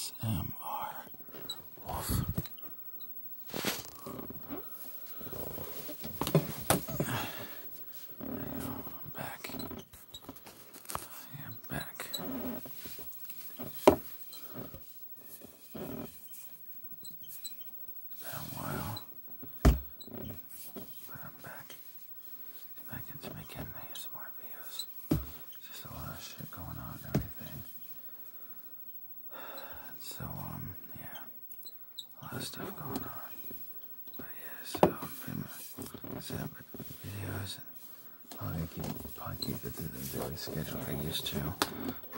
ASMR Wolf. I'm back. I am back. It's been a while, but I'm back. Back into making ASMR videos. Just a lot of shit going on and everything. So, um, yeah, a lot of stuff going on. But yeah, so pretty videos probably keep, probably keep it to the daily schedule I used to.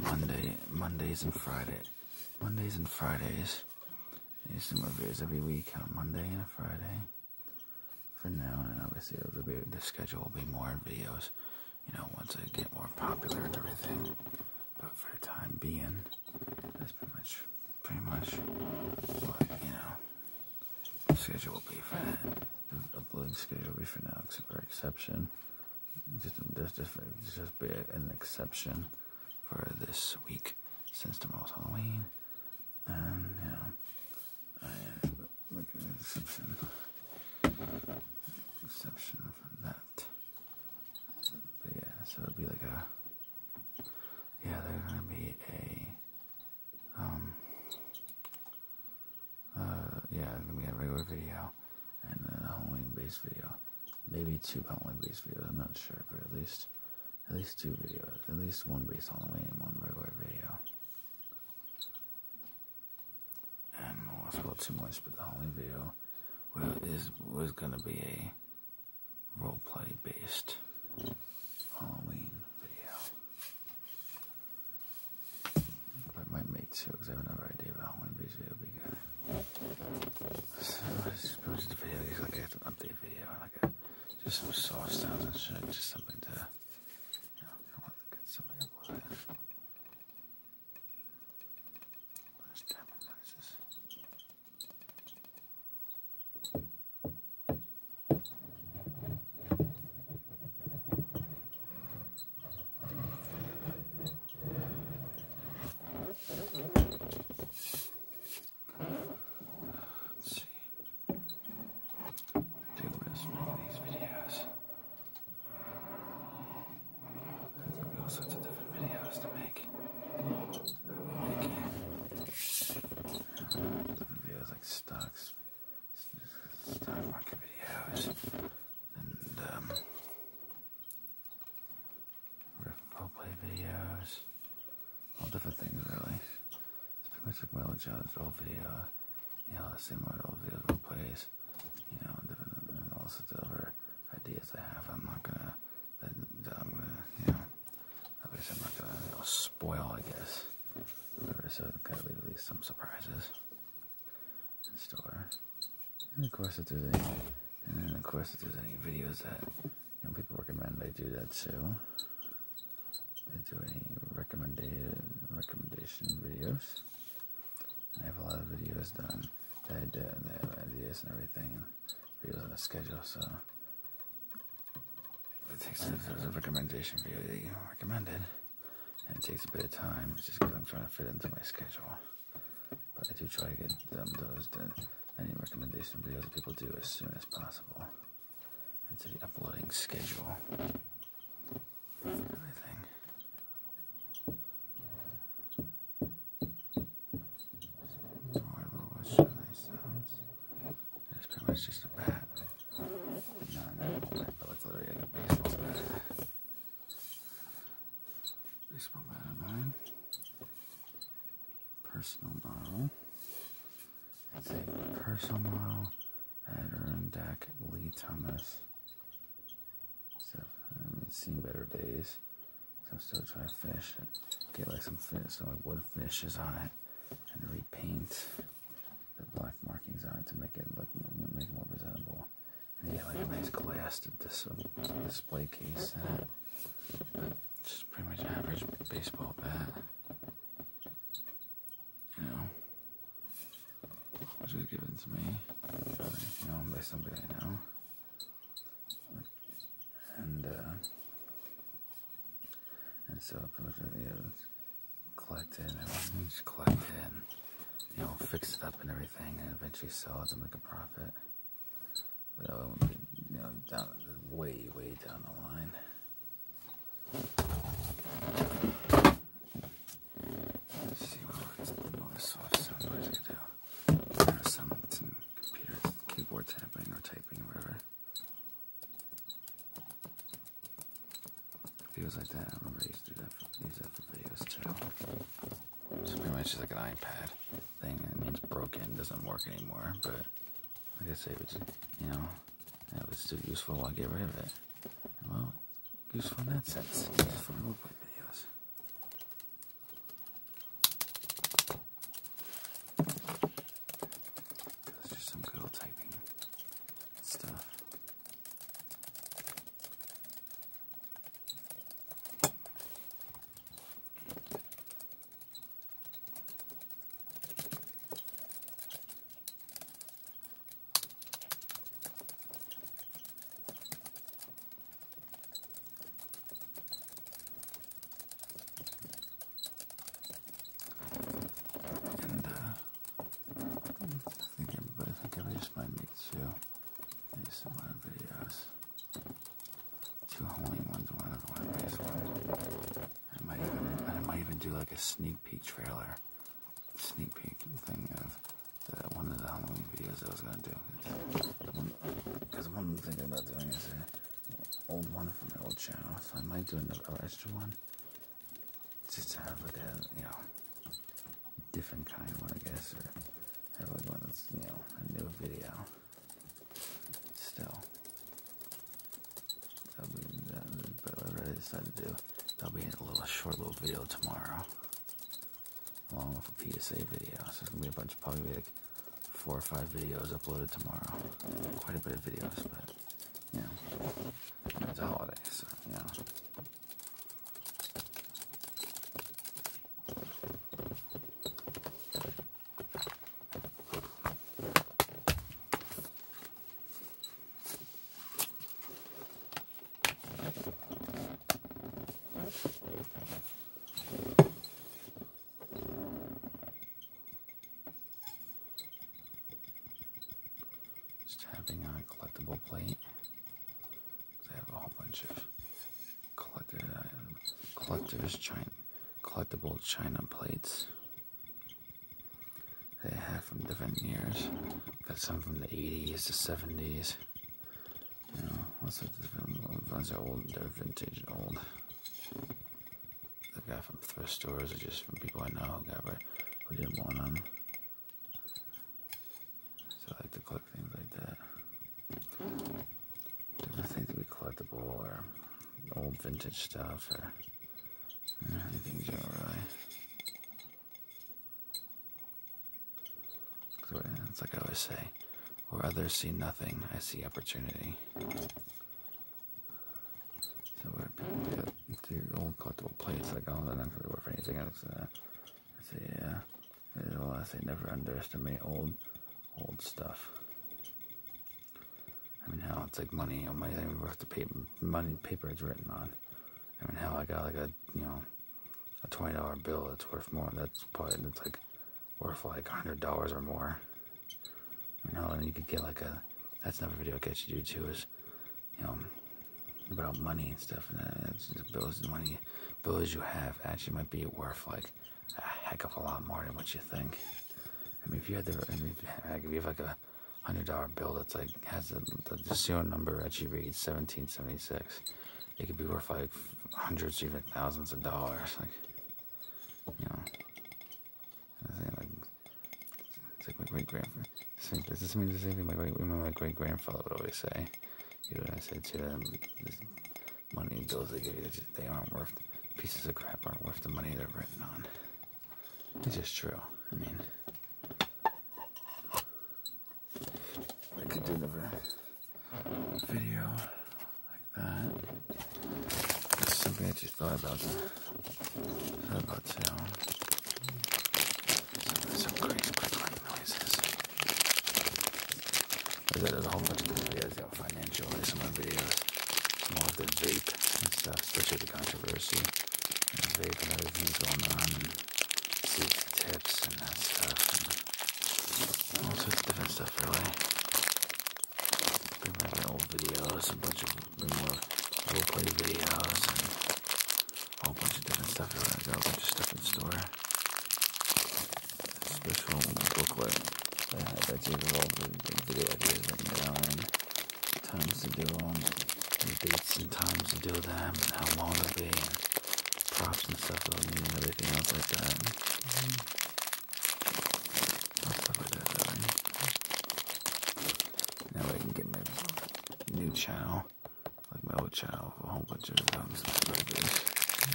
Monday, Mondays and Friday, Mondays and Fridays. I used to more videos every week on Monday and a Friday. For now, and obviously it'll be, the schedule will be more videos, you know, once I get more popular and everything. But for the time being, that's pretty much, pretty much what, you know, the schedule will be for that. Uploading schedule be for now, except for exception. Just, there's just, just be an exception for this week since tomorrow's Halloween. You know, I make an exception. Exception for that. But yeah, so it'll be like a, yeah, there's gonna be a, um, uh, yeah, it's gonna be a regular video and a Halloween based video. Maybe two Halloween based videos, I'm not sure, but at least, at least two videos. At least one based Halloween and one regular video. And I'll spoil too much, but the Halloween video well, is, was gonna be a roleplay based Halloween video. I might make two because I have another idea of a Halloween based video would be good. So video, an update video, just some soft sounds and shit, just something to, you know, I want to get something uploaded. There's tapping noises. Let's see. Do this making these videos. There's gonna be all sorts of different videos to make. I'm making different videos like stocks, stock market videos, and um, roleplay videos, all different things really. Like my old video, uh, you know, same old videos, plays, you know, and all sorts of other ideas I have. I'm not gonna, I'm gonna, you know, obviously I'm not gonna you know, spoil, I guess. Whatever, so gotta leave at least some surprises in store. And of course, if there's any, and then of course, if there's any videos that you know people recommend, I do that too. They do any recommended recommendation videos. A lot of videos done that I did, and have ideas and everything, and videos on a schedule. So it takes there's a recommendation video that you recommended, and it takes a bit of time. It's just because I'm trying to fit into my schedule. But I do try to get them those done, any recommendation videos that people do as soon as possible into the uploading schedule. Everything. More little what's nice sounds. It's pretty much just a bat. No, not a bat, but like literally like a baseball bat. Baseball bat of mine. Personal model. It's a personal model Adirondack Lee Thomas. So, I mean, it's seen better days. So I'm still trying to finish it. Get like some fin some like wood finishes on it, and repaint the black markings on it to make it look make it more presentable. And you get like a nice glass to dis- display case in it. But just pretty much average baseball bat. You know, which was given to me, you know, by somebody I know. And uh, and so I pretty much you know, collected and just collected and you know fix it up and everything, and eventually sell it to make a profit. But that won't be, you know, down way, way down the line. Let's see what noise, soft sound noise I can do. There's some, some computer keyboard tapping or typing or whatever. Feels like that. I remember I used to do that for, use that for videos too. It's pretty much just like an iPad thing. It means broken, doesn't work anymore. But like I say, it's you know, yeah, it's still useful. Why get rid of it? Well, useful in that sense roleplay videos. It's just some good old typing stuff. And uh, I think everybody, I think everybody just might make videos. Two homely ones, one of one base one. I might even, I might even do like a sneak peek trailer, sneak peek thing of the, one of the Halloween videos I was gonna do. Because one, I'm thinking about doing is an old one from my old channel, so I might do another extra one, just to have like a, you know, different kind of one, I guess, or have like one that's, you know, a video. Still. That'll be, but whatever I decide to do, that'll be a little short little video tomorrow. Along with a PSA video. So it's gonna be a bunch, of probably like four or five videos uploaded tomorrow. Quite a bit of videos, but, you know, it's a holiday, so, you know. Just on a collectible plate. They have a whole bunch of collected items, collectors china, collectible china plates. They have from different years. Got some from the 80s to 70s. You know, what's the different ones are old? They're vintage and old. The guy from thrift stores or just from people I know who got who didn't want them. So I like to collect things like that. Different things to be collectible or old vintage stuff or you know, anything generally. So, It's like I always say, where others see nothing, I see opportunity. So where people get the old collectible plates, like, oh, they're not going to really worth anything else. Uh, I say, yeah. Well, I say never underestimate old, old stuff. I mean, hell, it's like money. You know, money ain't worth the paper. Money paper it's written on. I mean, hell, I got like a you know a twenty dollar bill that's worth more. That's probably that's like worth like a hundred dollars or more. You know, and you could get like a. That's another video I get you do too. Is you know about money and stuff, and uh, it's just bills and money bills you have actually might be worth like a heck of a lot more than what you think. I mean, if you had the, I mean, if you have, like a hundred dollar bill that's like has the, the, the serial number actually reads seventeen seventy six, it could be worth like hundreds, even thousands of dollars. Like, you know, like it's like my great grandfather. This is the same thing my great my great grandfather would always say. You know I said to them? Money bills they give you, they aren't worth pieces of crap aren't worth the money they're written on. It's just true. I mean, I could do another video like that. Something I just thought about. Thought about too. Some, some crazy crickling noises. There's a whole bunch of videos, know, financial ASMR videos, more of the vape and stuff, especially the controversy and vape and everything's going on, and see tips and that stuff. And all sorts of different stuff really. Been making old videos, a bunch of more roleplay videos, and a whole bunch of different stuff. Really. I got a bunch of stuff in store. Special booklet that had ideas of all the video ideas written down and times to do them, and dates and times to do them, and how long it'll be, and props and stuff they'll need, and everything else like that. Mm-hmm. Stuff like that. Now I can get my new channel, like my old channel, with a whole bunch of um, subscribers. I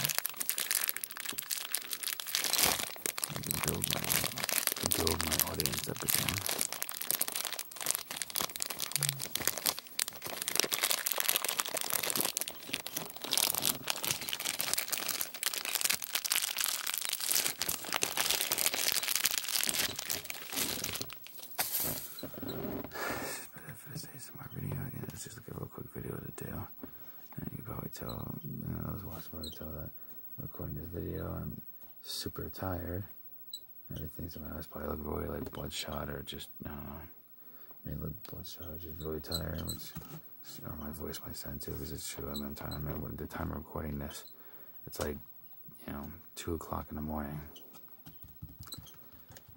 can build my build my audience up again. Video, again, it's just like a quick video probably tell, you know, I was watching probably tell that I'm recording this video, I'm super tired. Everything's in my eyes probably look really like bloodshot or just, I may look bloodshot just really tired, which, or my voice might sound too, because it's true. I I'm tired. I mean, the time of recording this, it's like, you know, 2 o'clock in the morning.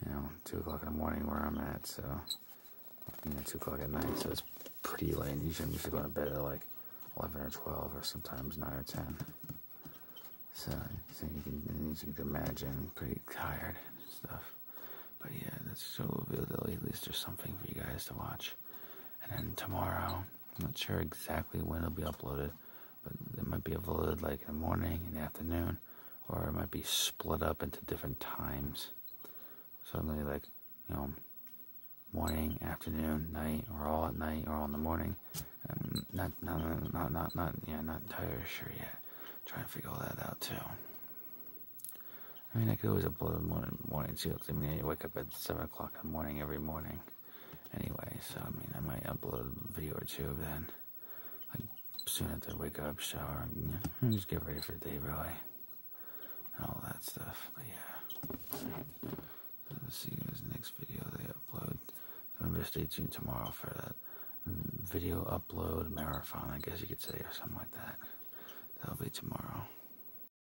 You know, 2 o'clock in the morning where I'm at, so you know, 2 o'clock at night, so it's pretty late. Usually I'm used to go to bed at like 11 or 12, or sometimes 9 or 10. So, so you can, you can imagine, pretty tired and stuff. But yeah, that's so at least there's something for you guys to watch. And then tomorrow, I'm not sure exactly when it'll be uploaded, but it might be uploaded like in the morning, in the afternoon, or it might be split up into different times. Suddenly, like, you know, morning, afternoon, night, or all at night, or all in the morning. And not, not, not, not, not, yeah, not entirely sure yet. Trying to figure all that out too. I mean, I could always upload in the morning, morning too. I mean, I wake up at seven o'clock in the morning every morning. Anyway, so I mean, I might upload a video or two then, like soon after I wake up, shower, and you know, just get ready for the day, really, and all that stuff. But yeah, we'll see you guys next video they upload. So remember, stay tuned tomorrow for that video upload marathon, I guess you could say, or something like that. That'll be tomorrow.